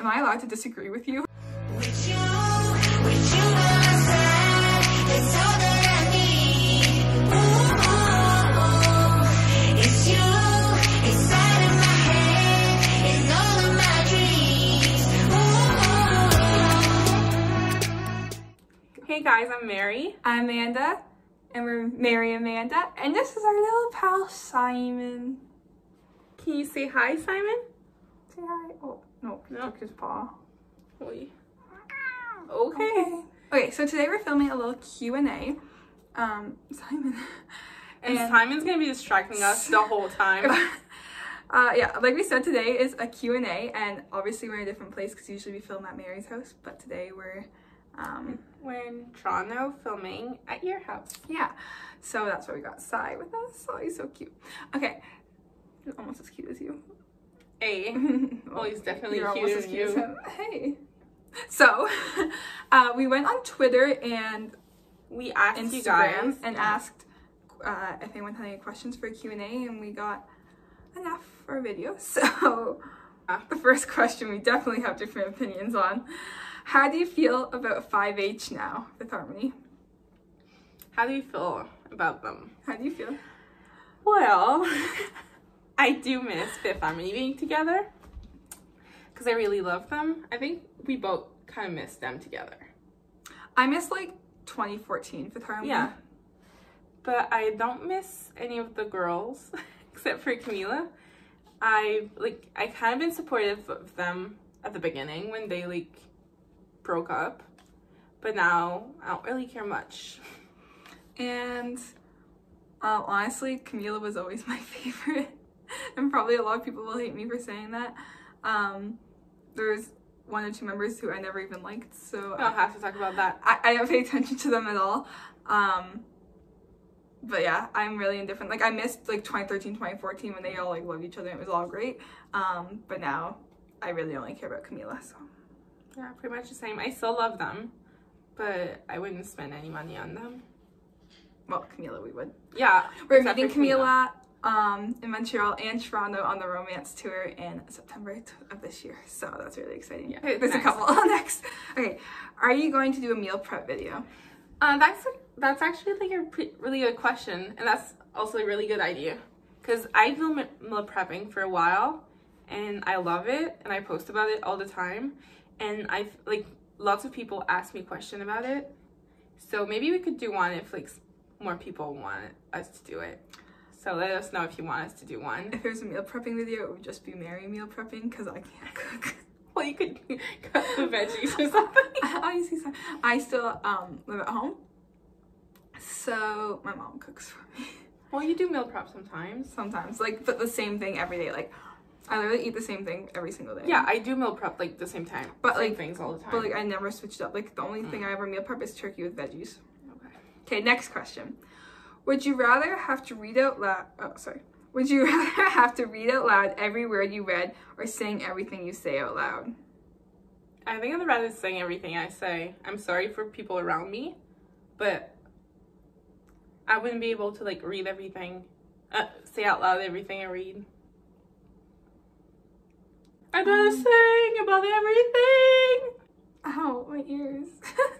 am I allowed to disagree with you? With you, with you by my side, it's all that I need. Ooh, it's you inside of my head, in all of my dreams. Ooh. Hey guys, I'm Mary. I'm Amanda, and we're Mary and Manda, and this is our little pal Simon. Can you say hi, Simon? Say hi. Oh, no, he No. took his paw. Oi. Okay. Okay, so today we're filming a little Q&A. Um, Simon. And, And- Simon's gonna be distracting us the whole time. uh, yeah, like we said, today is a Q&A, and obviously we're in a different place because usually we film at Mary's house, but today we're, um, We're in Toronto filming at your house. yeah. So that's why we got Sai with us. Oh, he's so cute. Okay, he's almost as cute as you. A. well, he's definitely you're cuter almost as than cute you. him. Hey. So, uh, we went on Twitter and We asked Instagram you guys and asked uh, if anyone had any questions for a Q&A and we got enough for a video. So Ah. the first question we definitely have different opinions on. How do you feel about 5H now with Harmony? How do you feel about them? How do you feel? Well, I do miss Fifth Harmony being together because I really love them. I think we both kind of miss them together. I miss like 2014 Fifth Harmony. Yeah. But I don't miss any of the girls except for Camila. I like I kind of been supportive of them at the beginning when they like broke up. But now I don't really care much. And uh, honestly, Camila was always my favorite. and probably a lot of people will hate me for saying that. Um, there's one or two members who I never even liked, so I don't have to talk about that. I, I don't pay attention to them at all. Um, but yeah, I'm really indifferent. Like I missed like 2013, 2014 when they all like loved each other and it was all great. Um, but now I really only care about Camila. So Yeah, pretty much the same. I still love them, but I wouldn't spend any money on them. well, Camila, we would. Yeah, We're meeting for Camila um, in Montreal and Toronto on the romance tour in September of this year. So that's really exciting. Yeah. There's a Next. couple. Next. Okay. Are you going to do a meal prep video? Uh, that's that's actually like a really good question, and that's also a really good idea. Cause I've been meal prepping for a while, and I love it, and I post about it all the time, and I've like lots of people ask me question about it. So maybe we could do one if like more people want us to do it. So let us know if you want us to do one. If there's a meal prepping video, it would just be Mary meal prepping because I can't cook. Well, you could cut the veggies or something. I see some- I still um, live at home, so my mom cooks for me Well, you do meal prep sometimes. sometimes. Like, but the same thing every day. Like, I literally eat the same thing every single day. Yeah, I do meal prep like the same time. But, same like- things all the time. But like, I never switched up. Like, the only thing I ever meal prep is turkey with veggies. okay. Okay, next question. Would you rather have to read out loud? Oh, sorry. Would you rather have to read out loud every word you read or sing everything you say out loud? I think I'd rather sing everything I say. I'm sorry for people around me, but I wouldn't be able to like read everything, uh, say out loud everything I read. I'd rather sing about everything. Oh, my ears.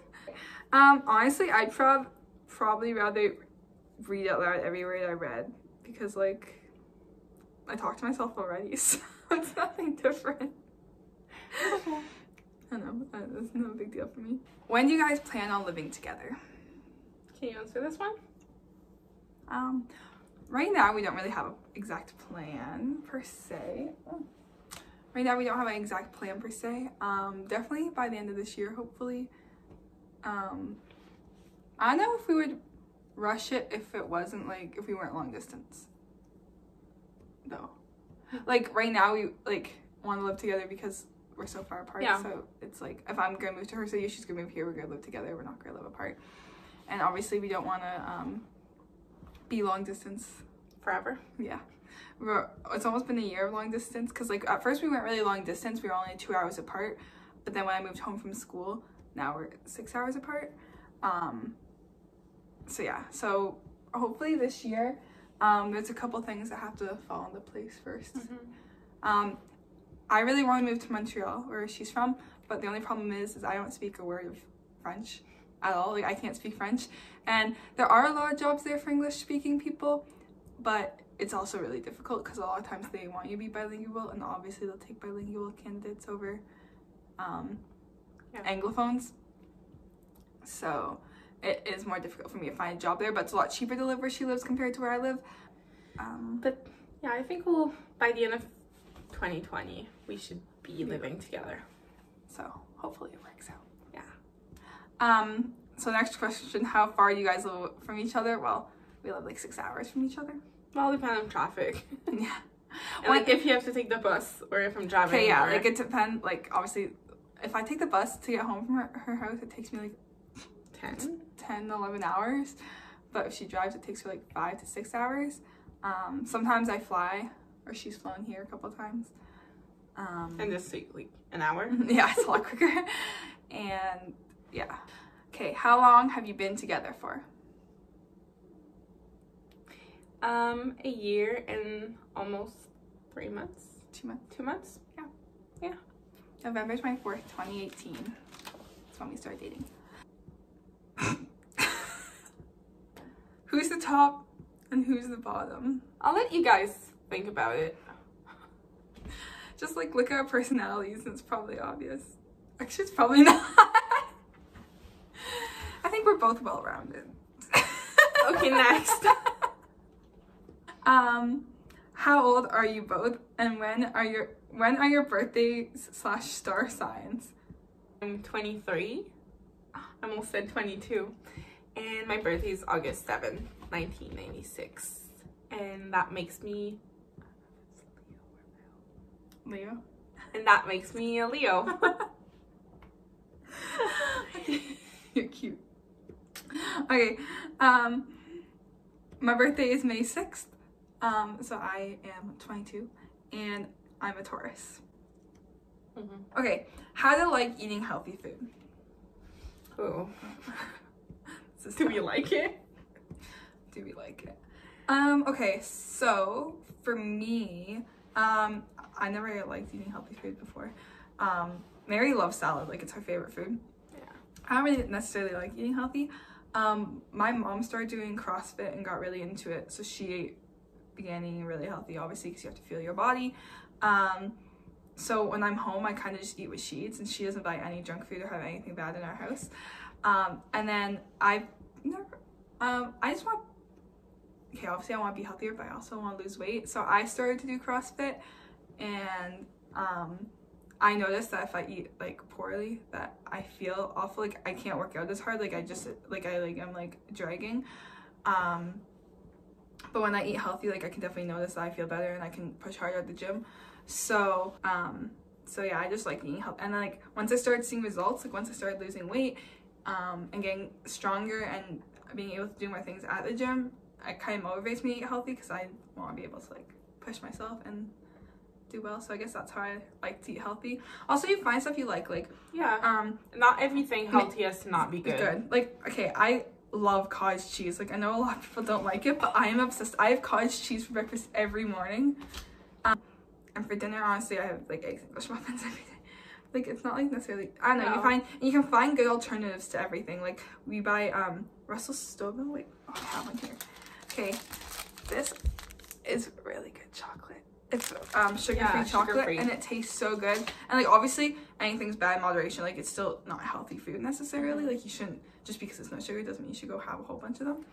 um, honestly, I'd prob- probably rather read out loud every word I read because, like, I talk to myself already, so it's nothing different. I know, it's no big deal for me. When do you guys plan on living together? Can you answer this one? Um, right now we don't really have an exact plan per se. Right now we don't have an exact plan per se. Um, definitely by the end of this year, hopefully. Um, I don't know if we would rush it if it wasn't like if we weren't long distance. Though, like right now we like want to live together because we're so far apart. Yeah. So it's like if I'm gonna move to her city, she's gonna move here. We're gonna live together. We're not gonna live apart. And obviously we don't want to um, be long distance. Forever. Yeah. We're, it's almost been a year of long distance because like at first we weren't really long distance. We were only two hours apart. But then when I moved home from school, now we're six hours apart. Um, so yeah. So hopefully this year, um, there's a couple things that have to fall into place 1st Um, I really want to move to Montreal, where she's from. But the only problem is, is I don't speak a word of French at all. Like I can't speak French, and there are a lot of jobs there for English speaking people, but it's also really difficult because a lot of times they want you to be bilingual, and obviously they'll take bilingual candidates over um, Yeah. anglophones. So it is more difficult for me to find a job there, but it's a lot cheaper to live where she lives compared to where I live. Um, But yeah, I think we'll by the end of 2020 we should be living together. so hopefully it works out. Yeah. Um. So next question: How far do you guys live from each other? Well, we live like six hours from each other. Well, depending on traffic. yeah. And like if you have to take the bus or if I'm driving. Okay. Yeah. or- Like it depends. Like obviously, if I take the bus to get home from her, her house, it takes me like 10. 10, 11 hours. But if she drives, it takes her like five to six hours. Um. Sometimes I fly, or she's flown here a couple times. Um. And this take like an hour. yeah, it's a lot quicker. And yeah. Okay, how long have you been together for? Um, a year and almost three months. Two months. Two months. Yeah. Yeah. November 24th, 2018. That's when we started dating. who's the top and who's the bottom? I'll let you guys think about it. Just like look at our personalities and it's probably obvious. Actually, it's probably not. I think we're both well rounded. Okay, next. Um, how old are you both, and when are your when are your birthdays slash star signs? I'm 23. I almost said 22. And my birthday is August 7th, 1996. And that makes me Leo. and that makes me a Leo. You're cute. Okay. Um, my birthday is May sixth. Um, so I am 22, and I'm a Taurus. Mhm. Okay. How to like eating healthy food? Oh. This Do we like it? do we like it? Um, okay, so for me, um, I never really liked eating healthy food before. Um, Mary loves salad, like it's her favorite food. Yeah. I don't really necessarily like eating healthy. Um, my mom started doing CrossFit and got really into it, so she began eating really healthy, obviously, because you have to feel your body. Um, so when I'm home, I kind of just eat what she eats, and she doesn't buy any junk food or have anything bad in our house. Um, and then I've never, um, I just want okay, obviously I want to be healthier, but I also want to lose weight. So I started to do CrossFit, and um, I noticed that if I eat like poorly, that I feel awful. Like I can't work out as hard. Like I just like I like I'm like dragging. Um, but when I eat healthy, like I can definitely notice that I feel better and I can push harder at the gym. So um, so yeah, I just like eating healthy. And then like once I started seeing results, like once I started losing weight, um, and getting stronger and being able to do more things at the gym, it kind of motivates me to eat healthy because I want to be able to like push myself and do well. So I guess that's how I like to eat healthy. Also, you find stuff you like, like Yeah. um, Not everything healthy has to not be good. good. Like okay, I love cottage cheese. Like I know a lot of people don't like it, but I am obsessed. I have cottage cheese for breakfast every morning. Um, and for dinner, honestly, I have like eggs and English muffins every day. Like it's not like necessarily. I don't know. You find you can find good alternatives to everything. Like we buy um Russell Stover. Wait, oh, I have one here. Okay, this is really good chocolate. It's um sugar-free Yeah, chocolate sugar-free. and it tastes so good. And like obviously anything's bad in moderation. Like it's still not healthy food necessarily. Mm-hmm. Like you shouldn't just because it's no sugar doesn't mean you should go have a whole bunch of them.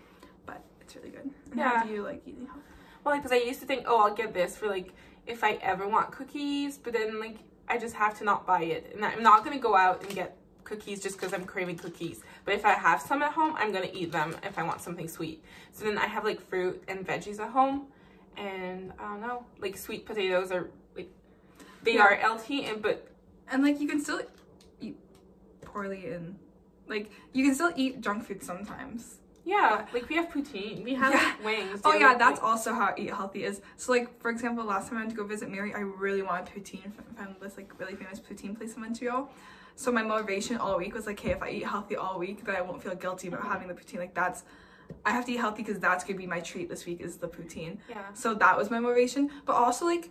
But it's really good. And Yeah. do you like eating healthy? Well, because I used to think, oh, I'll get this for like if I ever want cookies, but then like I just have to not buy it, and I'm not gonna go out and get cookies just because I'm craving cookies. But if I have some at home, I'm gonna eat them if I want something sweet. So then I have like fruit and veggies at home, and I don't know, like sweet potatoes are like they Yeah. are healthy, and but And like you can still eat poorly and like you can still eat junk food sometimes. Yeah, like we have poutine, we have Yeah. wings. Oh yeah, like- that's also how eat healthy is. So like for example, last time I went to go visit Mary, I really wanted poutine from, this like really famous poutine place in Montreal. So my motivation all week was like, hey, if I eat healthy all week, then I won't feel guilty about having the poutine. Like that's, I have to eat healthy because that's gonna be my treat this week is the poutine. yeah. So that was my motivation. But also like,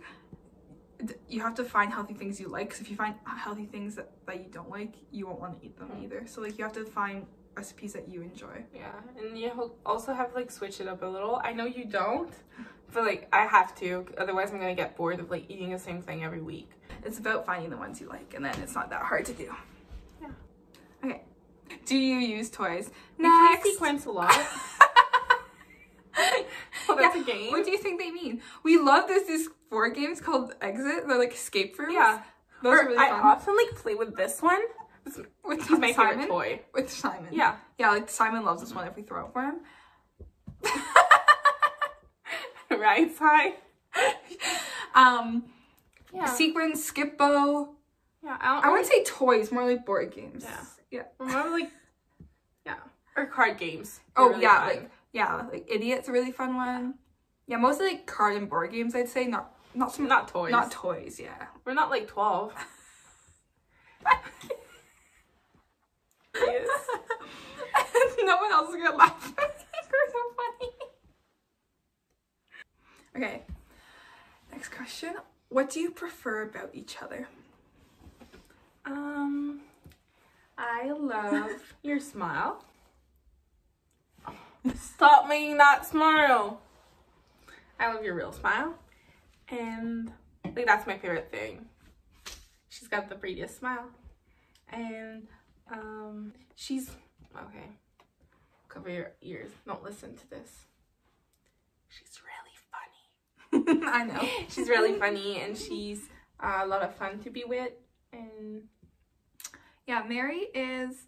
you have to find healthy things you like. Because if you find healthy things that, that you don't like, you won't want to eat them mm. either. So like you have to find recipes that you enjoy. Yeah, and you also have like switch it up a little. I know you don't, but like I have to. Otherwise, I'm gonna get bored of like eating the same thing every week. It's about finding the ones you like, and then it's not that hard to do. Yeah. Okay. Do you use toys? We play Next. sequence a lot. well, that's Yeah, a game. What do you think they mean? We love this these board games called Exit. They're like escape rooms. Yeah. Those Or are really I fun. often like play with this one. With He's my favorite Simon. toy. With Simon. Yeah. Yeah, like Simon loves this one if we throw it for him. right side. Um, Yeah. sequence, Skip-Bo. yeah. I, don't I wouldn't say toys, more like board games. Yeah. Yeah. remember like yeah or card games. Oh really yeah, fun. like yeah, like Idiot's a really fun one. Yeah, mostly like card and board games. I'd say not not some not toys. not toys. Yeah. We're not like twelve. Yes. no one else is gonna laugh. We're so funny. Okay. Next question. What do you prefer about each other? Um, I love your smile. Stop making that smile. I love your real smile, and like that's my favorite thing. She's got the prettiest smile, and um, she's okay. Cover your ears. Don't listen to this. She's really funny. I know. She's really funny, and she's uh, a lot of fun to be with, and Yeah, Mary is.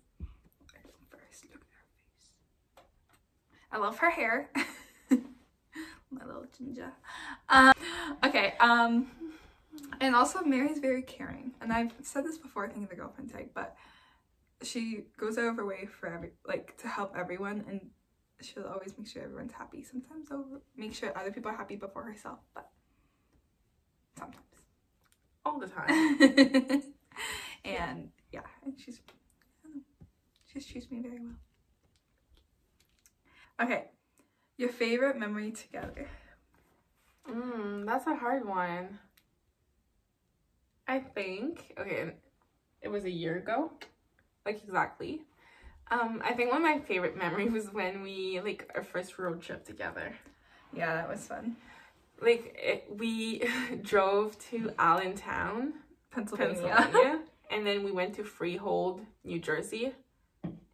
First, look at her face. I love her hair. My little ginger. Um, okay. Um, and also Mary's very caring, and I've said this before. I think in the girlfriend tag, but she goes out of her way for every like to help everyone, and she'll always make sure everyone's happy. Sometimes over make sure other people are happy before herself, but sometimes. all the time. and yeah, and she's I don't know, she's treats me very well. Okay, your favorite memory together. Mm, that's a hard one. I think okay, it was a year ago, like exactly. Um, I think one of my favorite memories was when we like our first road trip together. Yeah, that was fun. Like it, we drove to Allentown, Pennsylvania. Pennsylvania, and then we went to Freehold, New Jersey.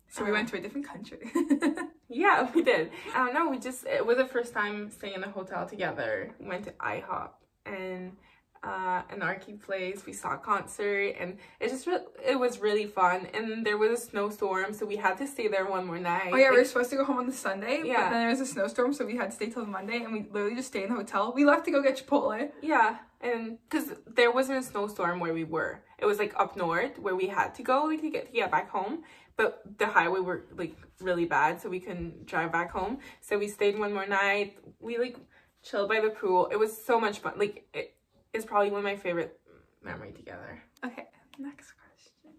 so we went to a different country. Yeah, we did. I don't know. We just it was the first time staying in a hotel together. We went to IHOP and uh, an arcade place. We saw a concert, and it just it was really fun. And there was a snowstorm, so we had to stay there one more night. oh yeah, we were supposed to go home on the Sunday, but Yeah. then there was a snowstorm, so we had to stay till Monday, and we literally just stayed in the hotel. We left to go get Chipotle. yeah, and because there wasn't a snowstorm where we were, it was like up north where we had to go like to get to get back home. But the highway were like really bad, so we couldn't drive back home. So we stayed one more night. We like chilled by the pool. It was so much fun. Like it is probably one of my favorite memory together. Okay, next question.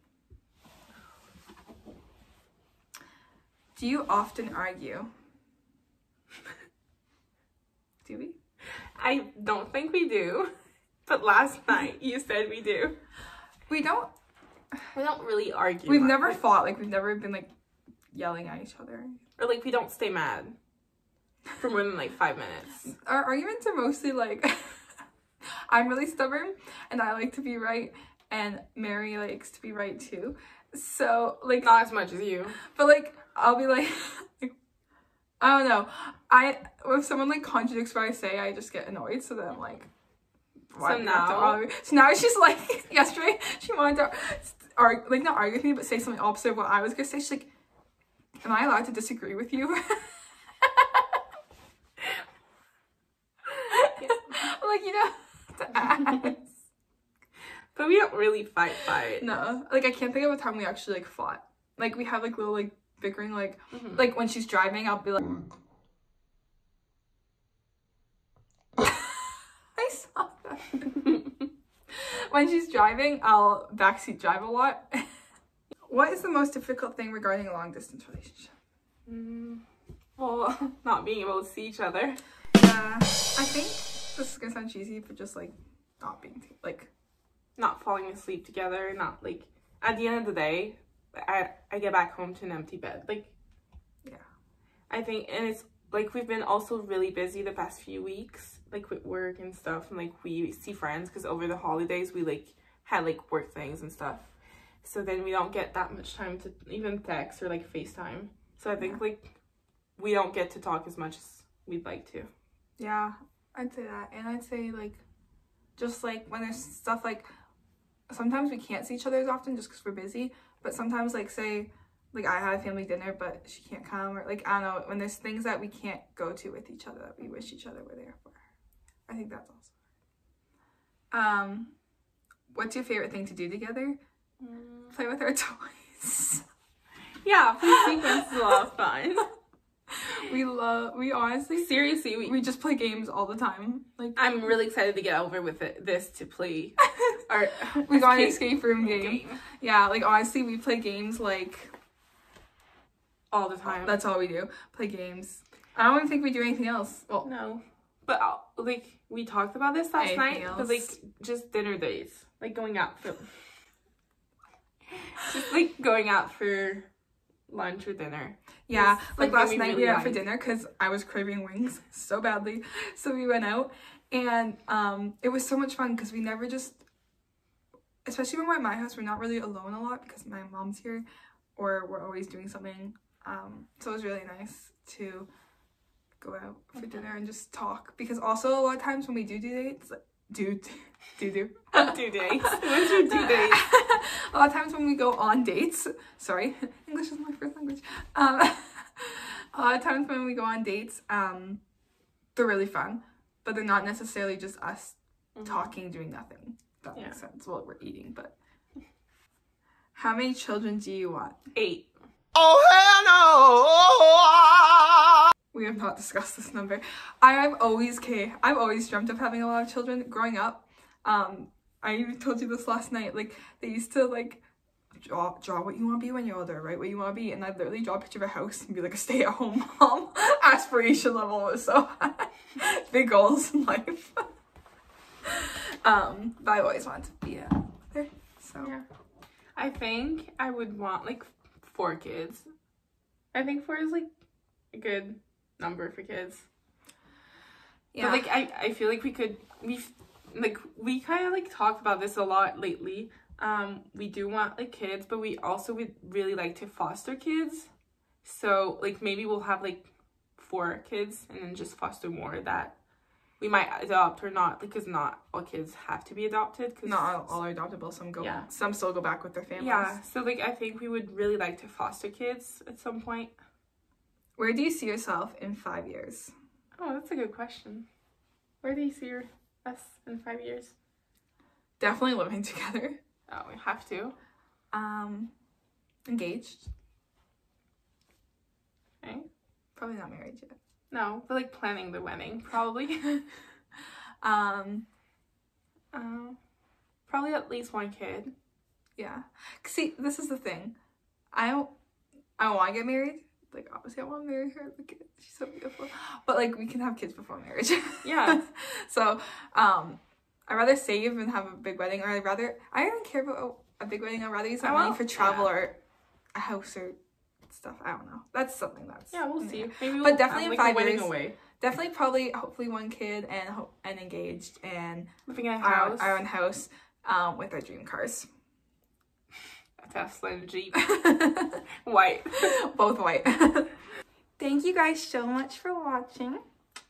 Do you often argue? Do we? I don't think we do, but last night you said we do. We don't. We don't really argue. We've much. never fought. Like we've never been like yelling at each other. or like we don't stay mad for more than like five minutes. Our arguments are mostly like I'm really stubborn and I like to be right, and Mary likes to be right too. So like, Not as much as you. but like I'll be like, like I don't know. I if someone like contradicts what I say, I just get annoyed. So then I'm like. why So do we have to now- so now she's like yesterday she wanted to argue like not argue with me but say something opposite of what I was gonna say. She's like, "Am I allowed to disagree with you?" like you know, to ask. But we don't really fight fight. no, like I can't think of a time we actually like fought. Like we have like little like bickering like Mhm. like when she's driving, I'll be like. I saw that. when she's driving, I'll backseat drive a lot. what is the most difficult thing regarding a long distance relationship? Mm, well, not being able to see each other. Uh, I think this is gonna sound cheesy, but just like not being like not falling asleep together, not like at the end of the day, I I get back home to an empty bed. Like Yeah. I think and it's like we've been also really busy the past few weeks, like with work and stuff and like we see friends because over the holidays we like had like work things and stuff. So then we don't get that much time to even text or like FaceTime. So I think like we don't get to talk as much as we'd like to. Yeah, I'd say that. And I'd say like just like when there's stuff like sometimes we can't see each other as often just because we're busy. But sometimes like say like I had a family dinner but she can't come or like I don't know, when there's things that we can't go to with each other that we wish each other were there for. I think that's also. Um what's your favorite thing to do together? Play with our toys. Yeah, play sequence is a lot of fun. we love we honestly Seriously, we, we just play games all the time. Like I'm really excited to get over with it, this to play our we got an escape room game. game Yeah, like honestly, we play games like all the time. that's all we do. Play games. I don't even think we do anything else. Well, no, but uh, like we talked about this last Anything night, but like just dinner dates, like going out for, just like going out for lunch or dinner. yeah, like last night we went out for dinner because I was craving wings so badly. So we went out, and um, it was so much fun because we never just, especially when we're at my house, we're not really alone a lot because my mom's here, or we're always doing something. Um, so it was really nice to go out for dinner and just talk because also a lot of times when we do do dates, do do do Due dates. When's your due date? a lot of times when we go on dates, sorry, English is my first language. Um, a lot of times when we go on dates, um, they're really fun, but they're not necessarily just us talking, doing nothing. If that makes sense. Well, we're eating, but how many children do you want? Eight. We have not discussed this number. I have always, okay, I've always dreamt of having a lot of children growing up. Um, I even told you this last night. Like they used to like draw draw what you want to be when you're older, right? What you want to be, and I'd literally draw a picture of a house and be like a stay at home mom. Aspiration level was so high. Big goals in life. um, but I always wanted to be a mother. So Yeah. I think I would want like four kids. I think four is like a good number for kids. yeah, But like I, I feel like we could we like we kind of like talked about this a lot lately. Um, we do want like kids, but we also would really like to foster kids. So like maybe we'll have like four kids and then just foster more that we might adopt or not because not all kids have to be adopted. Cause, not all, all are adoptable. Some go. Yeah. Some still go back with their families. Yeah, so like I think we would really like to foster kids at some point. Where do you see yourself in five years? Oh, that's a good question. Where do you see your, us in five years? Definitely living together. Oh, we have to. Um, engaged. Okay. Probably not married yet. No, but like planning the wedding, probably. Um, um, probably at least one kid. Yeah. See, this is the thing. I don't. I don't want to get married. Like, obviously, I want to marry her. Look at she's so beautiful. But like, we can have kids before marriage. Yeah. so, um, I'd rather save and have a big wedding, or I'd rather. I don't even care about a big wedding. I'd rather use that money for travel yeah. or a house or stuff. I don't know. That's something that's. Yeah, we'll see. Maybe But we'll definitely have, in like, five years. away. Definitely, probably, hopefully, one kid and ho- and engaged and Living in a our, house. our own house um, with our dream cars. Tesla and Jeep. White. Both white. thank you guys so much for watching.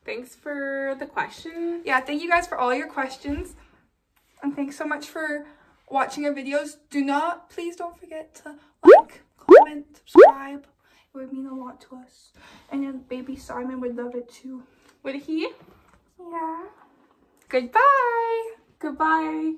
Thanks for the question. Yeah, thank you guys for all your questions. And thanks so much for watching our videos. Do not, please don't forget to like, comment, subscribe. It would mean a lot to us. And then baby Simon would love it too. Would he? Yeah. Goodbye. Goodbye.